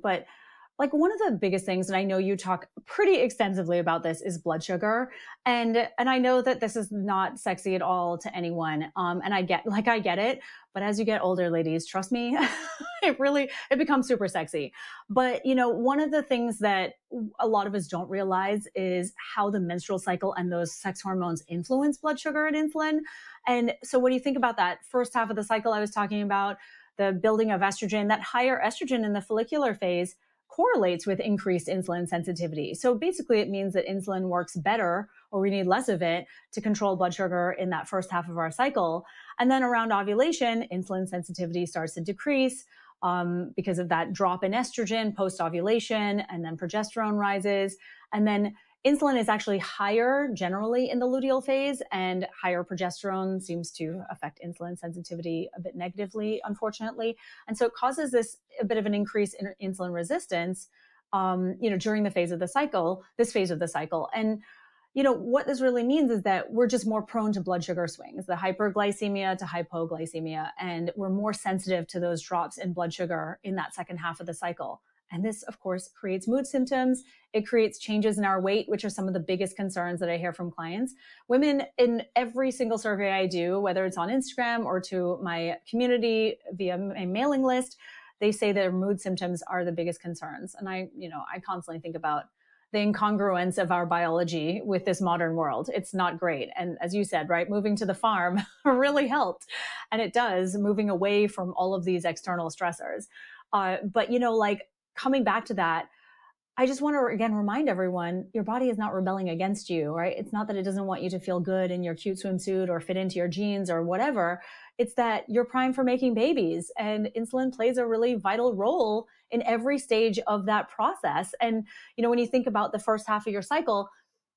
But like one of the biggest things and i know you talk pretty extensively about this is blood sugar. And and i know that this is not sexy at all to anyone um and i get like i get it. But as you get older ladies trust me it really it becomes super sexy. But you know one of the things that a lot of us don't realize is how the menstrual cycle and those sex hormones influence blood sugar and insulin. And so when you think about that? First half of the cycle i was talking about the building of estrogen that higher estrogen in the follicular phase correlates with increased insulin sensitivity. So basically, it means that insulin works better or we need less of it to control blood sugar in that first half of our cycle. And then around ovulation, insulin sensitivity starts to decrease. Um, because of that drop in estrogen post ovulation, and then progesterone rises. And then Insulin is actually higher generally in the luteal phase, and higher progesterone seems to affect insulin sensitivity a bit negatively, unfortunately. And so it causes this a bit of an increase in insulin resistance, um, you know, during the phase of the cycle, this phase of the cycle. And you know what this really means is that we're just more prone to blood sugar swings, the hyperglycemia to hypoglycemia, and we're more sensitive to those drops in blood sugar in that second half of the cycle. And this, of course, creates mood symptoms. It creates changes in our weight, which are some of the biggest concerns that I hear from clients. Women in every single survey I do, whether it's on Instagram or to my community via my mailing list, they say their mood symptoms are the biggest concerns. And I, you know, I constantly think about the incongruence of our biology with this modern world. It's not great. And as you said, right, moving to the farm really helped. And it does, moving away from all of these external stressors. Uh, but, you know, like coming back to that, I just want to again remind everyone your body is not rebelling against you, right? It's not that it doesn't want you to feel good in your cute swimsuit or fit into your jeans or whatever. It's that you're primed for making babies and insulin plays a really vital role in every stage of that process. And, you know, when you think about the first half of your cycle,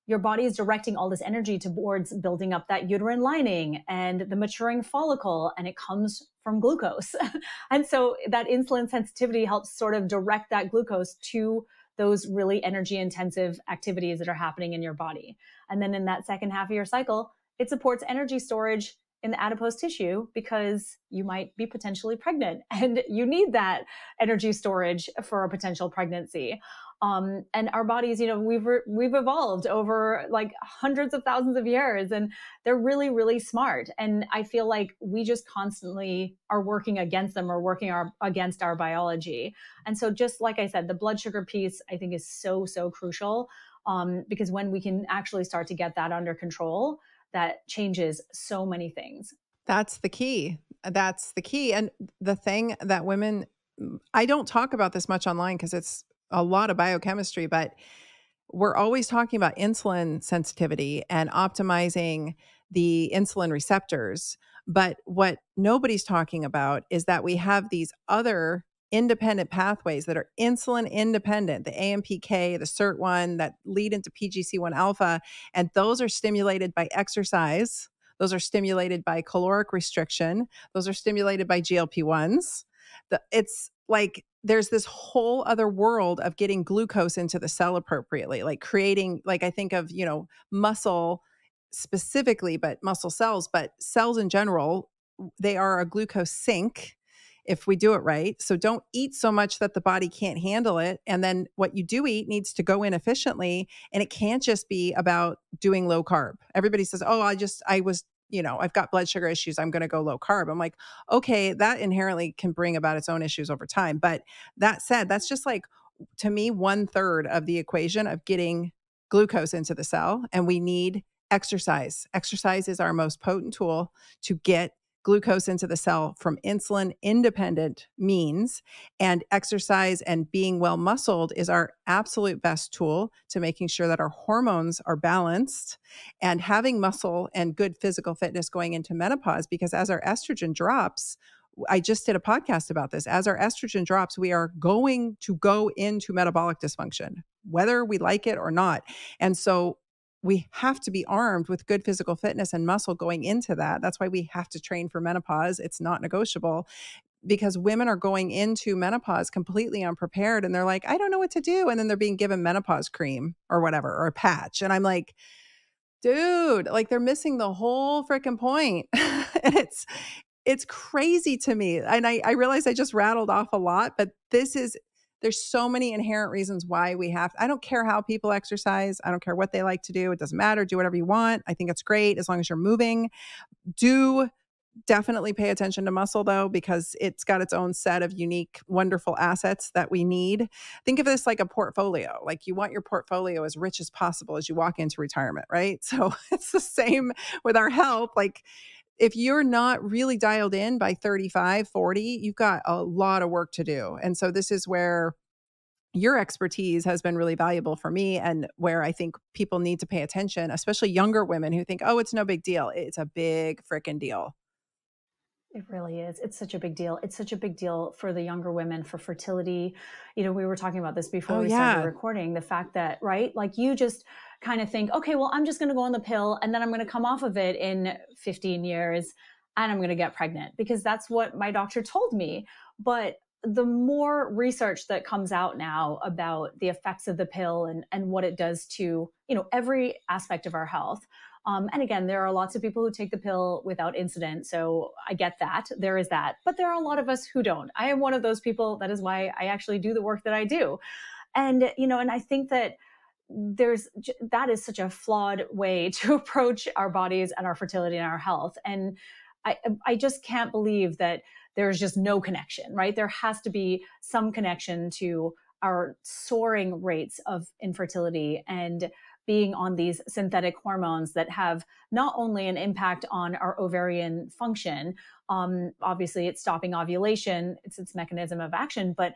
your body is directing all this energy towards building up that uterine lining and the maturing follicle, and it comes from glucose. and so that insulin sensitivity helps sort of direct that glucose to those really energy intensive activities that are happening in your body. And then in that second half of your cycle, it supports energy storage in the adipose tissue because you might be potentially pregnant and you need that energy storage for a potential pregnancy. Um, and our bodies, you know, we've re- we've evolved over like hundreds of thousands of years, and they're really, really smart. And I feel like we just constantly are working against them or working our, against our biology. And so, just like I said, the blood sugar piece I think is so so crucial um, because when we can actually start to get that under control, that changes so many things. That's the key. That's the key. And the thing that women I don't talk about this much online because it's a lot of biochemistry, but we're always talking about insulin sensitivity and optimizing the insulin receptors. But what nobody's talking about is that we have these other independent pathways that are insulin independent, the AMPK, the SIRT1 that lead into PGC1 alpha. And those are stimulated by exercise. Those are stimulated by caloric restriction. Those are stimulated by GLP 1s. It's like there's this whole other world of getting glucose into the cell appropriately, like creating, like I think of, you know, muscle specifically, but muscle cells, but cells in general, they are a glucose sink if we do it right. So don't eat so much that the body can't handle it. And then what you do eat needs to go in efficiently. And it can't just be about doing low carb. Everybody says, oh, I just, I was you know, I've got blood sugar issues, I'm going to go low carb. I'm like, okay, that inherently can bring about its own issues over time. But that said, that's just like, to me, one third of the equation of getting glucose into the cell. And we need exercise. Exercise is our most potent tool to get glucose into the cell from insulin independent means. And exercise and being well muscled is our absolute best tool to making sure that our hormones are balanced and having muscle and good physical fitness going into menopause. Because as our estrogen drops, I just did a podcast about this. As our estrogen drops, we are going to go into metabolic dysfunction, whether we like it or not. And so we have to be armed with good physical fitness and muscle going into that. That's why we have to train for menopause. It's not negotiable because women are going into menopause completely unprepared and they're like, I don't know what to do. And then they're being given menopause cream or whatever, or a patch. And I'm like, dude, like they're missing the whole freaking point. and it's, it's crazy to me. And I, I realize I just rattled off a lot, but this is there's so many inherent reasons why we have I don't care how people exercise. I don't care what they like to do. It doesn't matter. Do whatever you want. I think it's great as long as you're moving. Do definitely pay attention to muscle though because it's got its own set of unique wonderful assets that we need think of this like a portfolio like you want your portfolio as rich as possible as you walk into retirement right so it's the same with our health like if you're not really dialed in by 35 40 you've got a lot of work to do and so this is where your expertise has been really valuable for me and where I think people need to pay attention, especially younger women who think, oh, it's no big deal. It's a big freaking deal. It really is. It's such a big deal. It's such a big deal for the younger women for fertility. You know, we were talking about this before oh, we yeah. started recording the fact that, right? Like you just kind of think, okay, well, I'm just going to go on the pill and then I'm going to come off of it in 15 years and I'm going to get pregnant because that's what my doctor told me. But the more research that comes out now about the effects of the pill and, and what it does to, you know, every aspect of our health, um, and again, there are lots of people who take the pill without incident. So I get that. There is that. But there are a lot of us who don't. I am one of those people. That is why I actually do the work that I do. And, you know, and I think that there's that is such a flawed way to approach our bodies and our fertility and our health. And I, I just can't believe that there's just no connection, right? There has to be some connection to our soaring rates of infertility and being on these synthetic hormones that have not only an impact on our ovarian function, um, obviously it's stopping ovulation, it's its mechanism of action, but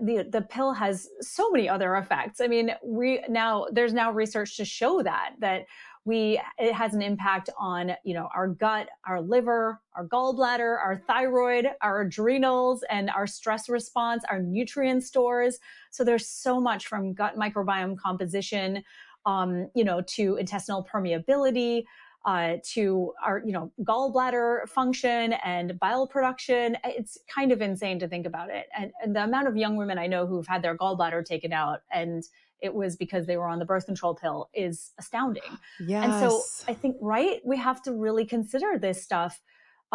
the the pill has so many other effects. I mean, we now there's now research to show that that we it has an impact on you know our gut our liver our gallbladder our thyroid our adrenals and our stress response our nutrient stores so there's so much from gut microbiome composition um, you know, to intestinal permeability, uh, to our, you know, gallbladder function and bile production. It's kind of insane to think about it. And, and the amount of young women I know who've had their gallbladder taken out and it was because they were on the birth control pill is astounding. Yes. And so I think, right, we have to really consider this stuff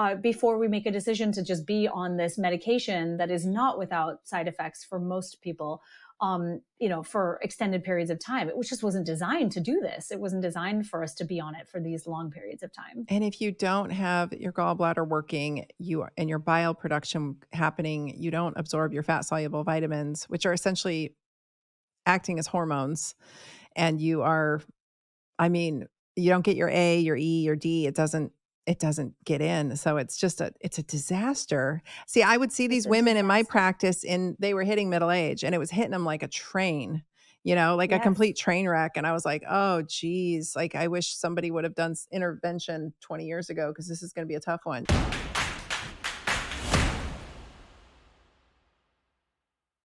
uh, before we make a decision to just be on this medication that is not without side effects for most people um, you know, for extended periods of time. It just wasn't designed to do this. It wasn't designed for us to be on it for these long periods of time. And if you don't have your gallbladder working, you and your bile production happening, you don't absorb your fat soluble vitamins, which are essentially acting as hormones, and you are, I mean, you don't get your A, your E, your D. It doesn't it doesn't get in so it's just a it's a disaster. See i would see these women in my practice and they were hitting middle age and it was hitting them like a train you know like yes. a complete train wreck and i was like oh geez like i wish somebody would have done intervention 20 years ago because this is going to be a tough one